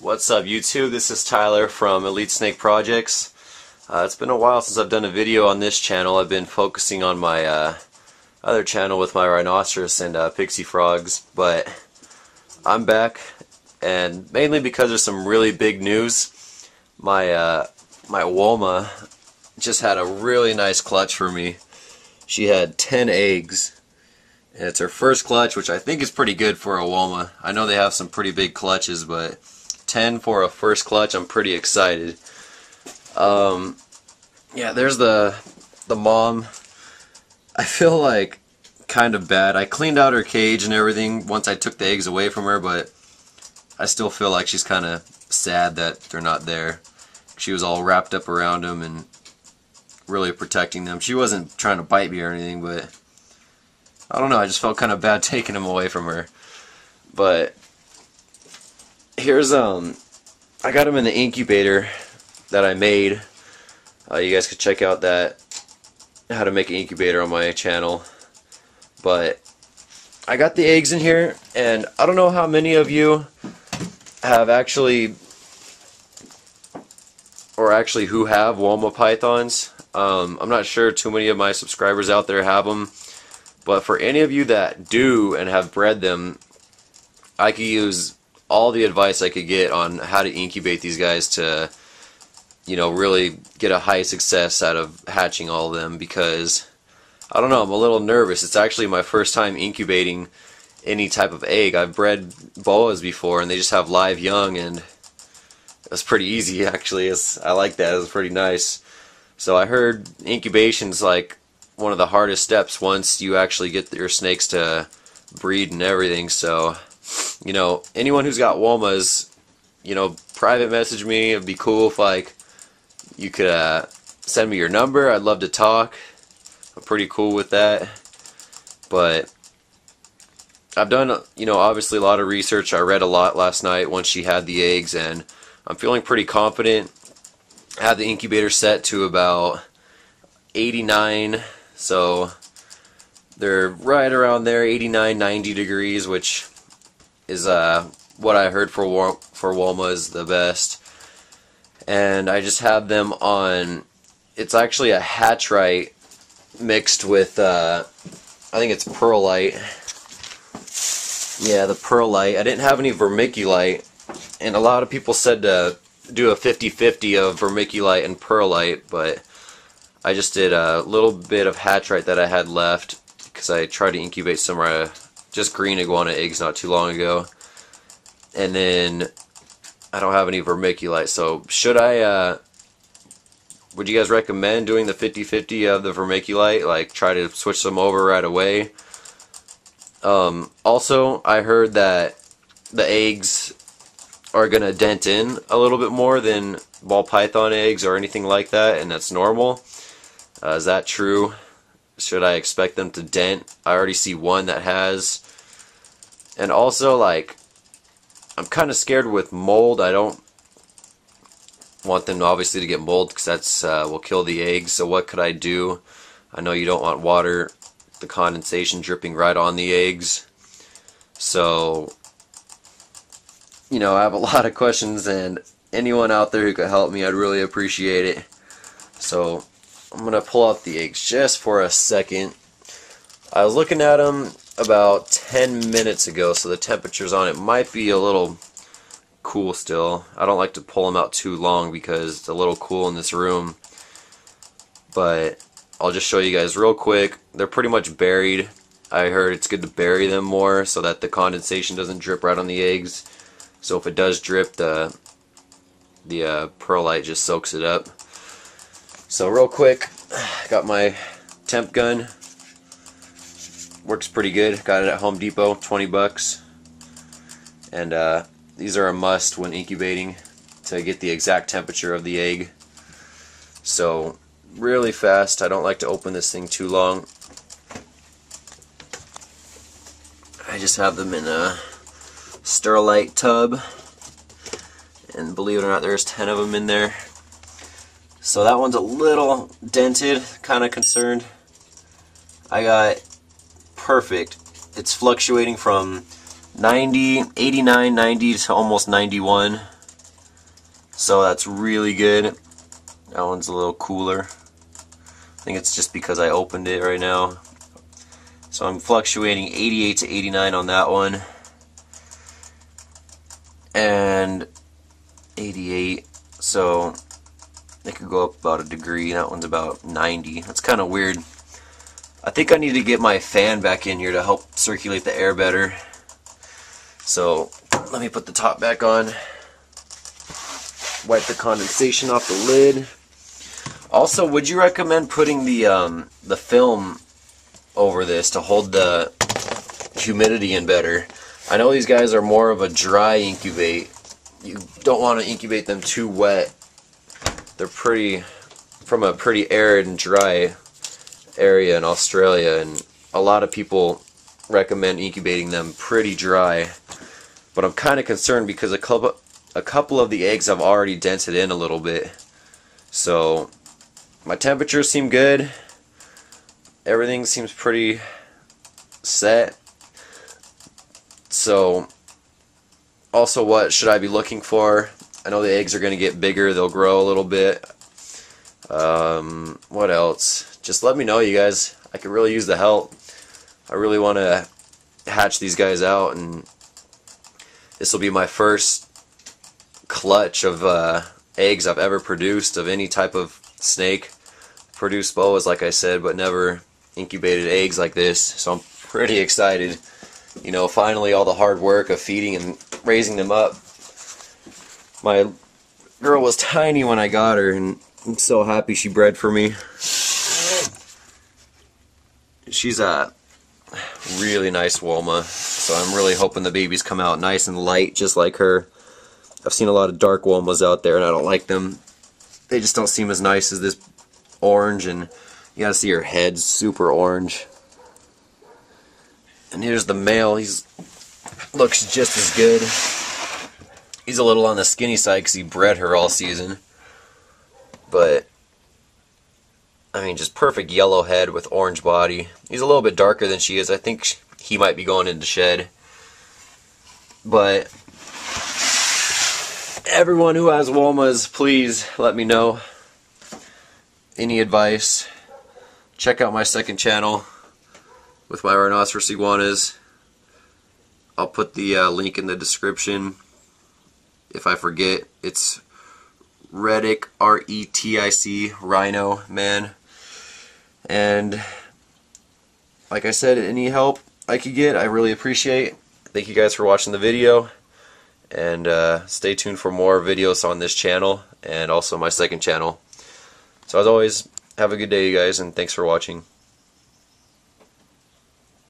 What's up YouTube? This is Tyler from Elite Snake Projects. Uh, it's been a while since I've done a video on this channel. I've been focusing on my uh, other channel with my rhinoceros and uh, pixie frogs, but I'm back, and mainly because there's some really big news. My uh, my Woma just had a really nice clutch for me. She had 10 eggs, and it's her first clutch, which I think is pretty good for a Woma. I know they have some pretty big clutches, but 10 for a first clutch, I'm pretty excited. Um, yeah, there's the the mom. I feel like kind of bad. I cleaned out her cage and everything once I took the eggs away from her, but I still feel like she's kind of sad that they're not there. She was all wrapped up around them and really protecting them. She wasn't trying to bite me or anything, but I don't know. I just felt kind of bad taking them away from her. But here's um, I got them in the incubator that I made. Uh, you guys could check out that how to make an incubator on my channel. But I got the eggs in here, and I don't know how many of you have actually, or actually who have Woma pythons. Um, I'm not sure too many of my subscribers out there have them, but for any of you that do and have bred them, I could use all the advice I could get on how to incubate these guys to, you know, really get a high success out of hatching all of them because, I don't know, I'm a little nervous. It's actually my first time incubating any type of egg. I've bred boas before and they just have live young and it's pretty easy actually. It's, I like that. It's pretty nice. So I heard incubation's like one of the hardest steps once you actually get your snakes to breed and everything. So, you know, anyone who's got Womas, you know, private message me. It'd be cool if like you could uh, send me your number. I'd love to talk. I'm pretty cool with that. But I've done, you know, obviously a lot of research. I read a lot last night once she had the eggs, and I'm feeling pretty confident I have the incubator set to about 89 so they're right around there 89 90 degrees which is uh, what I heard for for Woma is the best. And I just have them on it's actually a HatchRite mixed with uh, I think it's perlite. Yeah the perlite. I didn't have any vermiculite and a lot of people said to do a 50-50 of vermiculite and perlite, but I just did a little bit of HatchRite that I had left because I tried to incubate some uh, just green iguana eggs not too long ago. And then I don't have any vermiculite, so should I, uh, would you guys recommend doing the 50-50 of the vermiculite? Like try to switch them over right away? Um, also, I heard that the eggs are going to dent in a little bit more than ball python eggs or anything like that, and that's normal. Uh, is that true? Should I expect them to dent? I already see one that has. And also, like, I'm kind of scared with mold. I don't want them obviously to get mold because that's uh, will kill the eggs. So what could I do? I know you don't want water, the condensation dripping right on the eggs. So you know, I have a lot of questions and anyone out there who could help me, I'd really appreciate it. So, I'm going to pull out the eggs just for a second. I was looking at them about 10 minutes ago, so the temperatures on it might be a little cool still. I don't like to pull them out too long because it's a little cool in this room. But I'll just show you guys real quick. They're pretty much buried. I heard it's good to bury them more so that the condensation doesn't drip right on the eggs. So if it does drip, the the uh, perlite just soaks it up. So real quick, got my temp gun. Works pretty good. Got it at Home Depot, 20 bucks. And uh, these are a must when incubating to get the exact temperature of the egg. So really fast. I don't like to open this thing too long. I just have them in a Sterilite tub. And believe it or not, there's 10 of them in there. So that one's a little dented, kind of concerned. I got perfect. It's fluctuating from 90, 89, 90 to almost 91. So that's really good. That one's a little cooler. I think it's just because I opened it right now. So I'm fluctuating 88 to 89 on that one. And 88. So it could go up about a degree. That one's about 90. That's kind of weird. I think I need to get my fan back in here to help circulate the air better. So let me put the top back on. Wipe the condensation off the lid. Also, would you recommend putting the um, the film over this to hold the humidity in better? I know these guys are more of a dry incubate. You don't want to incubate them too wet. They're pretty from a pretty arid and dry area in Australia, and a lot of people recommend incubating them pretty dry. But I'm kind of concerned because a couple a couple of the eggs have already dented in a little bit. So my temperatures seem good. Everything seems pretty set. So also what should I be looking for? I know the eggs are going to get bigger. They'll grow a little bit. Um, what else? Just let me know, you guys. I could really use the help. I really want to hatch these guys out and this will be my first clutch of uh, eggs I've ever produced of any type of snake. Produced boas, like I said, but never incubated eggs like this. So I'm pretty excited. You know, finally all the hard work of feeding and raising them up. My girl was tiny when I got her, and I'm so happy she bred for me. She's a really nice Woma. So I'm really hoping the babies come out nice and light just like her. I've seen a lot of dark Womas out there and I don't like them. They just don't seem as nice as this orange and you gotta see her head super orange. And here's the male. He's looks just as good. He's a little on the skinny side because he bred her all season. But I mean, just perfect yellow head with orange body. He's a little bit darker than she is. I think he might be going into shed. But everyone who has Womas, please let me know. Any advice? Check out my second channel with my rhinoceros iguanas. I'll put the uh, link in the description. If I forget, it's Retic, R-E-T-I-C, Rhino Man. And like I said, any help I could get, I really appreciate. Thank you guys for watching the video. And uh, stay tuned for more videos on this channel and also my second channel. So as always, have a good day, you guys, and thanks for watching.